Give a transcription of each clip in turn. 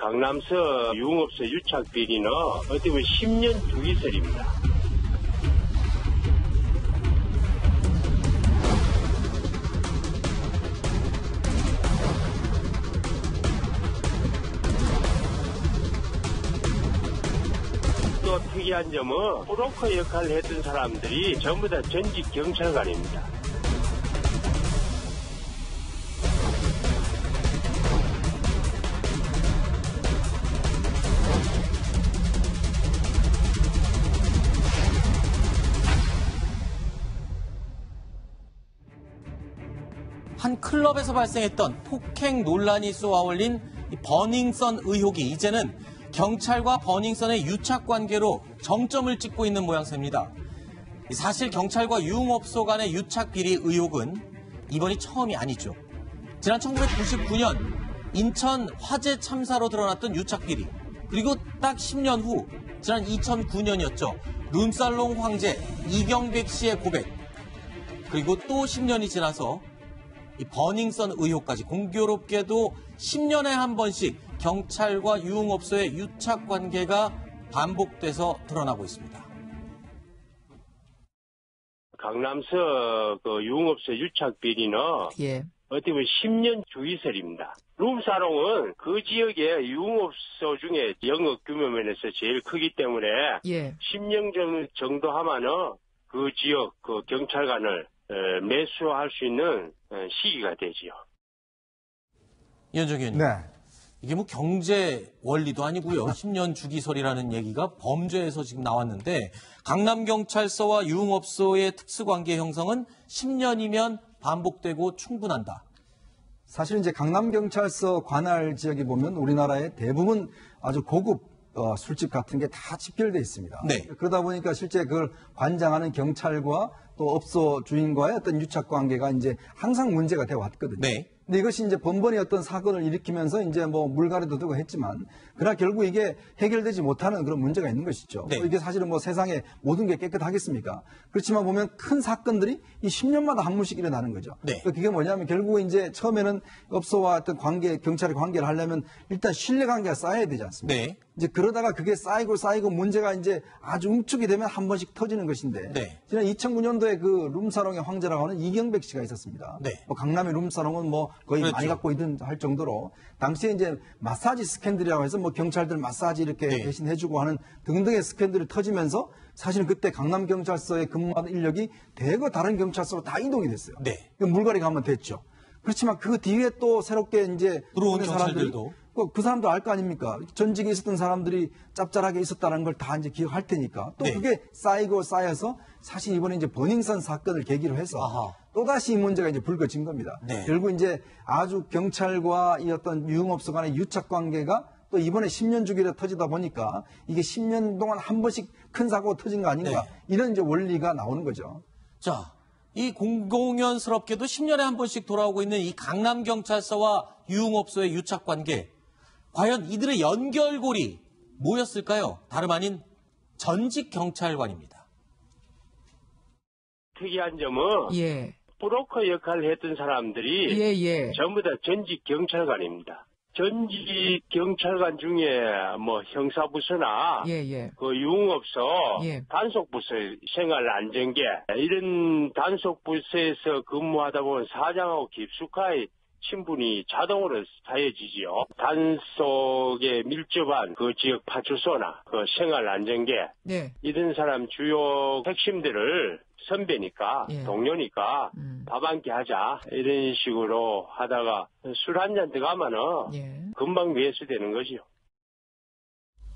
강남서 유흥업소 유착 비리는 어떻게 보면 10년 주기설입니다. 특이한 점은 브로커 역할을 했던 사람들이 전부 다 전직 경찰관입니다. 한 클럽에서 발생했던 폭행 논란이 쏘아올린 이 버닝썬 의혹이 이제는 경찰과 버닝썬의 유착 관계로 정점을 찍고 있는 모양새입니다. 사실 경찰과 유흥업소 간의 유착 비리 의혹은 이번이 처음이 아니죠. 지난 1999년 인천 화재 참사로 드러났던 유착 비리 그리고 딱 10년 후 지난 2009년이었죠. 룸살롱 황제 이경백 씨의 고백 그리고 또 10년이 지나서 이 버닝썬 의혹까지 공교롭게도 10년에 한 번씩 경찰과 유흥업소의 유착 관계가 반복돼서 드러나고 있습니다. 강남서 그 유흥업소 유착 비리는 예. 어떻게 보면 10년 주기설입니다. 룸사롱은 그 지역의 유흥업소 중에 영업 규모 면에서 제일 크기 때문에 예. 10년 정- 정도 하면은 그 지역 그 경찰관을 어, 매수할 수 있는 어, 시기가 되지요. 이현정 의원님. 네. 이게 뭐 경제 원리도 아니고요. 10년 주기설이라는 얘기가 범죄에서 지금 나왔는데 강남경찰서와 유흥업소의 특수관계 형성은 10년이면 반복되고 충분한다. 사실 이제 강남경찰서 관할 지역에 보면 우리나라의 대부분 아주 고급 어, 술집 같은 게 다 집결돼 있습니다. 네. 그러다 보니까 실제 그걸 관장하는 경찰과 또 업소 주인과의 어떤 유착 관계가 이제 항상 문제가 되어 왔거든요. 네. 근데 이것이 이제 번번이 어떤 사건을 일으키면서 이제 뭐 물갈이도 되고 했지만 그러나 결국 이게 해결되지 못하는 그런 문제가 있는 것이죠. 네. 이게 사실은 뭐 세상에 모든 게 깨끗하겠습니까? 그렇지만 보면 큰 사건들이 이 10년마다 한 번씩 일어나는 거죠. 네. 그게 뭐냐면 결국 이제 처음에는 업소와 어떤 관계, 경찰의 관계를 하려면 일단 신뢰 관계가 쌓여야 되지 않습니까? 네. 이제 그러다가 그게 쌓이고 쌓이고 문제가 이제 아주 응축이 되면 한 번씩 터지는 것인데 네. 지난 2009년도에 그 룸사롱의 황제라고 하는 이경백 씨가 있었습니다. 네. 뭐 강남의 룸사롱은 뭐 거의 그렇죠. 많이 갖고 있던 할 정도로 당시에 이제 마사지 스캔들이라고 해서 뭐 경찰들 마사지 이렇게 네. 대신 해주고 하는 등등의 스캔들이 터지면서 사실은 그때 강남 경찰서에 근무하는 인력이 대거 다른 경찰서로 다 이동이 됐어요. 네. 그 물갈이가 한번 됐죠. 그렇지만 그 뒤에 또 새롭게 이제 들어온 경찰들도. 그, 그 사람도 알 거 아닙니까? 전직에 있었던 사람들이 짭짤하게 있었다는 걸 다 이제 기억할 테니까 또 네. 그게 쌓이고 쌓여서 사실 이번에 이제 버닝썬 사건을 계기로 해서 아하. 또다시 이 문제가 이제 불거진 겁니다. 네. 결국 이제 아주 경찰과 이 어떤 유흥업소 간의 유착 관계가 또 이번에 10년 주기로 터지다 보니까 이게 10년 동안 한 번씩 큰 사고가 터진 거 아닌가 네. 이런 이제 원리가 나오는 거죠. 자, 이 공공연스럽게도 10년에 한 번씩 돌아오고 있는 이 강남경찰서와 유흥업소의 유착 관계. 과연 이들의 연결고리 뭐였을까요? 다름 아닌 전직 경찰관입니다. 특이한 점은 예. 브로커 역할을 했던 사람들이 예, 예. 전부 다 전직 경찰관입니다. 전직 경찰관 중에 뭐 형사부서나 예, 예. 그 유흥업소, 예. 단속부서, 생활안전계 이런 단속부서에서 근무하다 보면 사장하고 깊숙하게 친분이 자동으로 쌓여지지요. 단속에 밀접한 그 지역 파출소나 그 생활안전계 네. 이런 사람 주요 핵심들을 선배니까 예. 동료니까 음. 밥한 끼 하자 이런 식으로 하다가 술 한 잔 들어가면은 예. 금방 매수되는 거지요.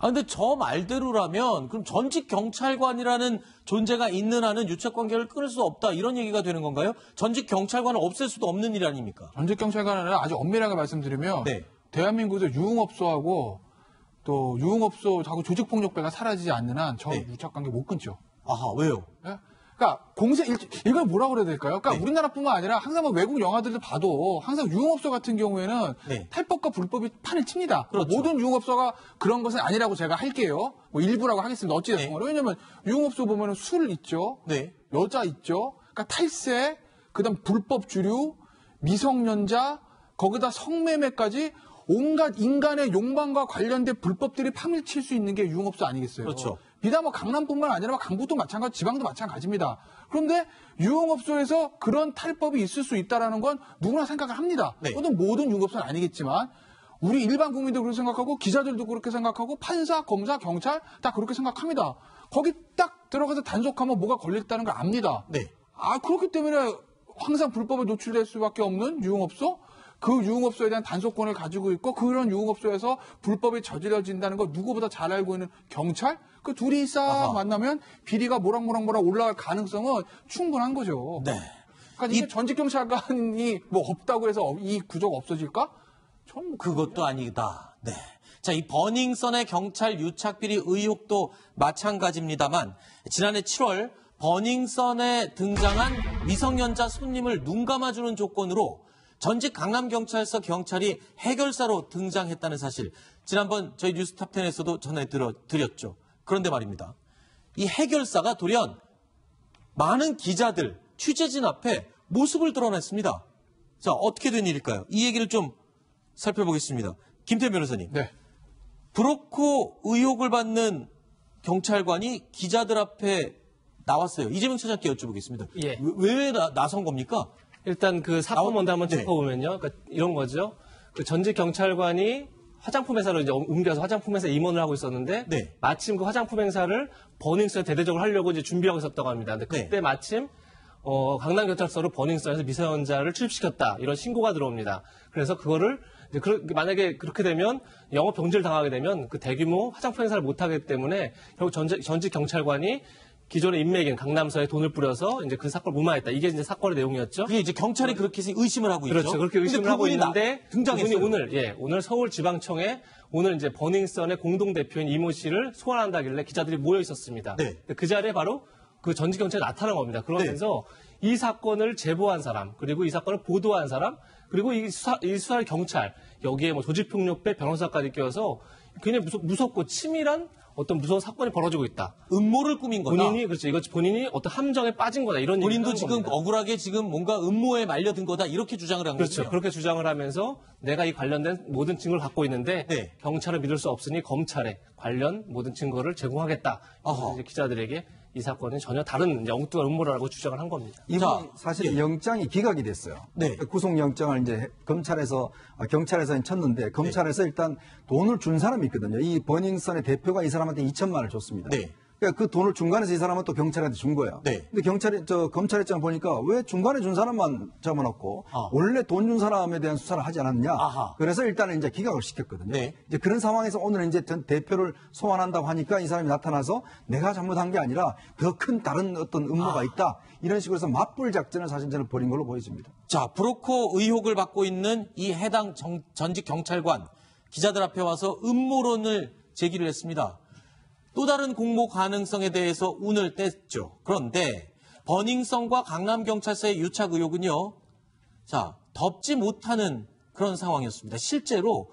아, 근데 저 말대로라면 그럼 전직 경찰관이라는 존재가 있는 한은 유착 관계를 끊을 수 없다 이런 얘기가 되는 건가요? 전직 경찰관을 없앨 수도 없는 일 아닙니까? 전직 경찰관은 아주 엄밀하게 말씀드리면 네. 대한민국에서 유흥업소하고 또 유흥업소 하고 조직폭력배가 사라지지 않는 한저 네. 유착 관계 못 끊죠. 아하, 왜요? 예? 그러니까 공세 일, 이걸 뭐라고 그래야 될까요? 그러니까 네. 우리나라뿐만 아니라 항상 뭐 외국 영화들도 봐도 항상 유흥업소 같은 경우에는 네. 탈법과 불법이 판을 칩니다. 그렇죠. 모든 유흥업소가 그런 것은 아니라고 제가 할게요. 뭐 일부라고 하겠습니다. 어찌됐든 네. 왜냐면 유흥업소 보면은 술 있죠. 네. 여자 있죠. 그러니까 탈세, 그다음 불법 주류, 미성년자, 거기다 성매매까지 온갖 인간의 욕망과 관련된 불법들이 파밀칠 수 있는 게 유흥업소 아니겠어요? 그렇죠. 비단 뭐 강남뿐만 아니라 강북도 마찬가지, 지방도 마찬가지입니다. 그런데 유흥업소에서 그런 탈법이 있을 수 있다라는 건 누구나 생각을 합니다. 네. 또는 모든 유흥업소는 아니겠지만 우리 일반 국민도 그렇게 생각하고 기자들도 그렇게 생각하고 판사, 검사, 경찰 다 그렇게 생각합니다. 거기 딱 들어가서 단속하면 뭐가 걸렸다는 걸 압니다. 네. 아 그렇기 때문에 항상 불법에 노출될 수밖에 없는 유흥업소 그 유흥업소에 대한 단속권을 가지고 있고 그런 유흥업소에서 불법이 저질러진다는 걸 누구보다 잘 알고 있는 경찰 그 둘이 싹. 만나면 비리가 모락모락모락 올라갈 가능성은 충분한 거죠. 네. 그러니까 이게 전직 경찰관이 뭐 없다고 해서 이 구조가 없어질까? 전 그것도 아니다. 네. 자, 이 버닝썬의 경찰 유착비리 의혹도 마찬가지입니다만 지난해 7월 버닝썬에 등장한 미성년자 손님을 눈 감아주는 조건으로 전직 강남경찰서 경찰이 해결사로 등장했다는 사실 지난번 저희 뉴스탑10에서도 전해드렸죠. 그런데 말입니다. 이 해결사가 돌연 많은 기자들, 취재진 앞에 모습을 드러냈습니다. 자, 어떻게 된 일일까요? 이 얘기를 좀 살펴보겠습니다. 김태 변호사님. 네. 브로커 의혹을 받는 경찰관이 기자들 앞에 나왔어요. 이재명 차장께 여쭤보겠습니다. 예. 왜, 왜 나, 나선 겁니까? 일단 그 사건 먼저 한번 네. 짚어보면요. 그러니까 이런 거죠. 그 전직 경찰관이 화장품 회사로 이제 옮겨서 화장품 회사 임원을 하고 있었는데 네. 마침 그 화장품 행사를 버닝썬에 대대적으로 하려고 이제 준비하고 있었다고 합니다. 근데 그때 네. 마침 어, 강남경찰서로 버닝썬에서 미성년자를 출입시켰다 이런 신고가 들어옵니다. 그래서 그거를 이제 그- 만약에 그렇게 되면 영업 병지를 당하게 되면 그 대규모 화장품 행사를 못 하기 때문에 결국 전직, 전직 경찰관이 기존의 인맥인 강남서에 돈을 뿌려서 이제 그 사건을 무마했다. 이게 이제 사건의 내용이었죠. 그게 이제 경찰이 그렇게 해서 의심을 하고 있죠. 그렇죠. 그렇게 의심을 하고 있는데 등장했어요. 그분이 오늘 예 오늘 서울지방청에 오늘 이제 버닝썬의 공동 대표인 이모 씨를 소환한다길래 기자들이 모여 있었습니다. 네. 그 자리에 바로 그 전직 경찰이 나타난 겁니다. 그러면서 이 사건을 제보한 사람 그리고 이 사건을 보도한 사람 그리고 이 수사 이 수사의 경찰 여기에 뭐 조직폭력배 변호사까지 껴서 굉장히 무섭, 무섭고 치밀한 어떤 무서운 사건이 벌어지고 있다. 음모를 꾸민 거다. 본인이 그렇죠. 이거 본인이 어떤 함정에 빠진 거다 이런 본인도 지금 겁니다. 억울하게 지금 뭔가 음모에 말려든 거다 이렇게 주장을 한 그렇죠. 거죠. 그렇게 주장을 하면서 내가 이 관련된 모든 증거를 갖고 있는데 네. 경찰을 믿을 수 없으니 검찰에 관련 모든 증거를 제공하겠다. 기자들에게 이 사건은 전혀 다른 이제 엉뚱한 음모라고 주장을 한 겁니다. 이번 자, 사실 예. 영장이 기각이 됐어요. 네. 구속영장을 이제 검찰에서 아, 경찰에서 쳤는데 검찰에서 일단 돈을 준 사람이 있거든요. 이 버닝썬의 대표가 이 사람한테 2천만 원을 줬습니다. 네. 그러니까 그 돈을 중간에서 이 사람은 또 경찰한테 준 거예요. 네. 근데 경찰이 저 검찰 입장 보니까 왜 중간에 준 사람만 잡아놓고 아. 원래 돈 준 사람에 대한 수사를 하지 않았냐. 아하. 그래서 일단은 이제 기각을 시켰거든요. 네. 이제 그런 상황에서 오늘 이제 전 대표를 소환한다고 하니까 이 사람이 나타나서 내가 잘못한 게 아니라 더 큰 다른 어떤 음모가 있다. 이런 식으로 해서 맞불 작전을 사실 저는 벌인 걸로 보여집니다. 자, 브로커 의혹을 받고 있는 이 해당 정- 전직 경찰관 기자들 앞에 와서 음모론을 제기를 했습니다. 또 다른 공모 가능성에 대해서 운을 뗐죠. 그런데 버닝썬과 강남경찰서의 유착 의혹은요. 자, 덮지 못하는 그런 상황이었습니다. 실제로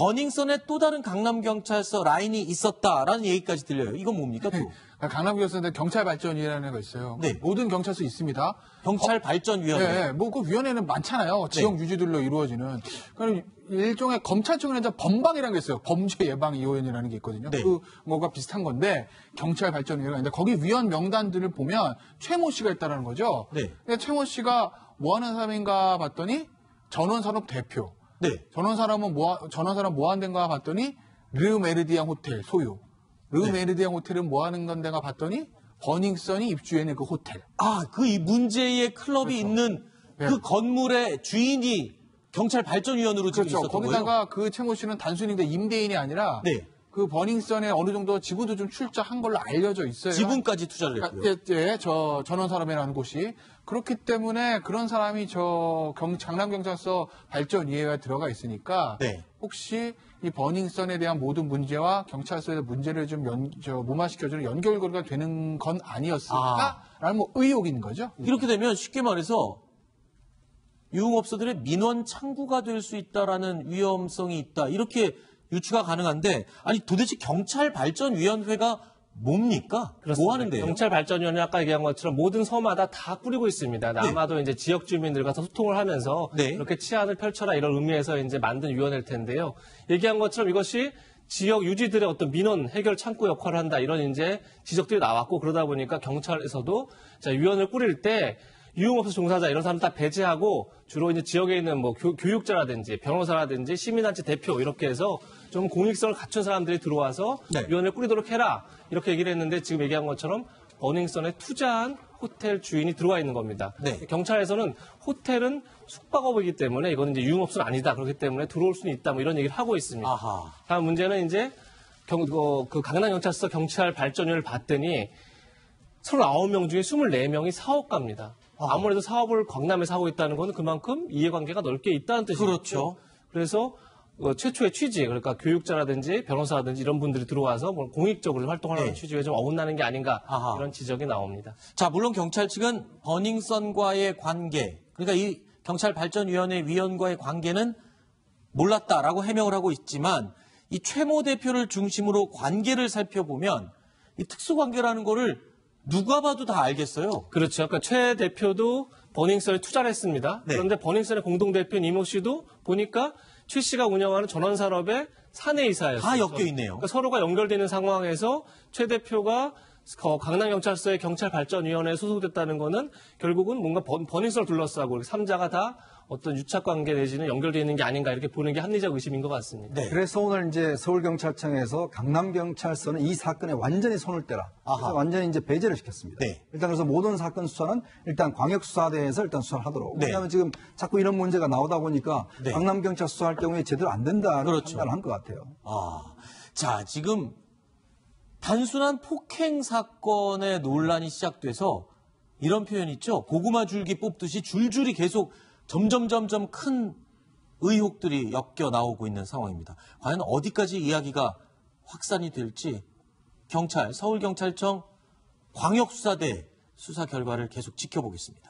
버닝썬에 또 다른 강남경찰서 라인이 있었다라는 얘기까지 들려요. 이건 뭡니까 또? 강남경찰서인데 경찰발전위원회가 있어요. 네. 모든 경찰서 있습니다. 경찰 발전위원회. 네, 뭐그 위원회는 많잖아요. 지역 유지들로 이루어지는. 그러니까 일종의 검찰청에는 이제 범방이라는 게 있어요. 범죄 예방 위원회라는 게 있거든요. 네. 그 뭐가 비슷한 건데 경찰 발전위원회가 있는데 거기 위원 명단들을 보면 최모 씨가 있다라는 거죠. 네. 근데 최모 씨가 뭐 하는 사람인가 봤더니 전원산업 대표. 네. 전원산업은 뭐 하- 전원산업 뭐 하는 데인가 봤더니 르 메르디앙 호텔 소유. 르 네. 메르디앙 호텔은 뭐 하는 건데가 봤더니 버닝썬이 입주해 있는 그 호텔. 아, 그 이 문제의 클럽이 있는 그 네. 건물의 주인이 경찰 발전위원으로 지금 그렇죠. 있었던 거예요. 거기다가 그 최모 씨는 단순히 임대인이 아니라 네. 그 버닝썬에 어느 정도 지분도 좀 출자한 걸로 알려져 있어요. 지분까지 투자를 했고요. 예, 예, 저 전원산업이라는 곳이 그렇기 때문에 그런 사람이 저 경, 장남경찰서 발전위원회에 들어가 있으니까 네. 혹시 이 버닝썬에 대한 모든 문제와 경찰서의 문제를 좀 연, 저, 무마시켜주는 연결고리가 되는 건 아니었을까라는 뭐 있는 거죠. 이렇게 되면 쉽게 말해서 유흥업소들의 민원 창구가 될 수 있다라는 위험성이 있다. 이렇게 유추가 가능한데 아니 도대체 경찰 발전위원회가 뭡니까? 뭐 하는데요? 경찰 발전위원회 아까 얘기한 것처럼 모든 서마다 다 꾸리고 있습니다. 네. 아마도 이제 지역 주민들과 더 소통을 하면서 네. 이렇게 치안을 펼쳐라 이런 의미에서 이제 만든 위원회일 텐데요. 얘기한 것처럼 이것이 지역 유지들의 어떤 민원 해결 창구 역할을 한다 이런 이제 지적들이 나왔고 그러다 보니까 경찰에서도 자, 위원회를 꾸릴 때 유흥업소 종사자 이런 사람 다 배제하고 주로 이제 지역에 있는 뭐 교, 교육자라든지 변호사라든지 시민단체 대표 이렇게 해서 좀 공익성을 갖춘 사람들이 들어와서 네. 위원회를 꾸리도록 해라 이렇게 얘기를 했는데 지금 얘기한 것처럼 버닝썬에 투자한 호텔 주인이 들어와 있는 겁니다. 네. 경찰에서는 호텔은 숙박업이기 때문에 이거는 이제 유흥업소는 아니다 그렇기 때문에 들어올 수는 있다 뭐 이런 얘기를 하고 있습니다. 아하. 다음 문제는 이제 경, 어, 그 강남 경찰서 경찰 발전위를 봤더니 39명 중에 24명이 사업가입니다. 아무래도 사업을 광남에서 하고 있다는 것은 그만큼 이해관계가 넓게 있다는 뜻이죠. 그렇죠. 그래서 어, 최초의 취지, 그러니까 교육자라든지 변호사라든지 이런 분들이 들어와서 뭐 공익적으로 활동하는 네. 취지에 좀 어긋나는 게 아닌가 아하. 이런 지적이 나옵니다. 자, 물론 경찰 측은 버닝썬과의 관계, 그러니까 이 경찰 발전위원회 위원과의 관계는 몰랐다라고 해명을 하고 있지만 이 최모 대표를 중심으로 관계를 살펴보면 이 특수관계라는 거를 누가 봐도 다 알겠어요. 그렇죠. 그러니까 최 대표도 버닝썬에 투자를 했습니다. 네. 그런데 버닝썬의 공동대표인 이모 씨도 보니까 최 씨가 운영하는 전원산업의 사내이사였어요. 다 엮여 있네요. 그러니까 서로가 연결되는 상황에서 최 대표가 거- 강남경찰서의 경찰발전위원회에 소속됐다는 거는 결국은 뭔가 버, 버닝썬을 둘러싸고 삼자가 다 어떤 유착관계 내지는 연결되어 있는 게 아닌가 이렇게 보는 게 합리적 의심인 것 같습니다. 네. 그래서 오늘 이제 서울경찰청에서 강남경찰서는 이 사건에 완전히 손을 떼라. 그래서 아하. 완전히 이제 배제를 시켰습니다. 네. 일단 그래서 모든 사건 수사는 일단 광역수사대에서 일단 수사를 하도록. 네. 왜냐하면 지금 자꾸 이런 문제가 나오다 보니까 네. 강남경찰 수사할 경우에 제대로 안 된다는 그렇죠. 판단을 한 것 같아요. 아, 자, 지금 단순한 폭행 사건의 논란이 시작돼서 이런 표현 있죠. 고구마 줄기 뽑듯이 줄줄이 계속 점점 점점 큰 의혹들이 엮여 나오고 있는 상황입니다. 과연 어디까지 이야기가 확산이 될지 경찰, 서울경찰청 광역수사대 수사 결과를 계속 지켜보겠습니다.